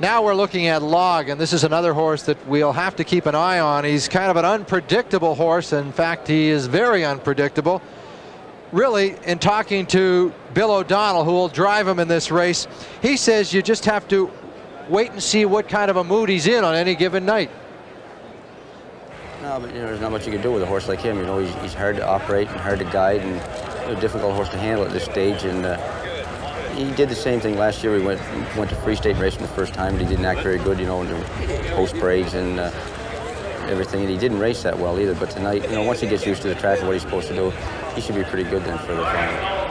Now we're looking at Log, and this is another horse that we'll have to keep an eye on. He's kind of an unpredictable horse. In fact, he is very unpredictable. Really, in talking to Bill O'Donnell, who will drive him in this race, he says you just have to wait and see what kind of a mood he's in on any given night. No, but you know, there's not much you can do with a horse like him. You know, he's, he's hard to operate and hard to guide, and a difficult horse to handle at this stage. And uh, he did the same thing last year. We went went to Free State racing the first time, but he didn't act very good. You know, in the post parades and uh, everything, and he didn't race that well either. But tonight, you know, once he gets used to the track and what he's supposed to do, he should be pretty good then for the final.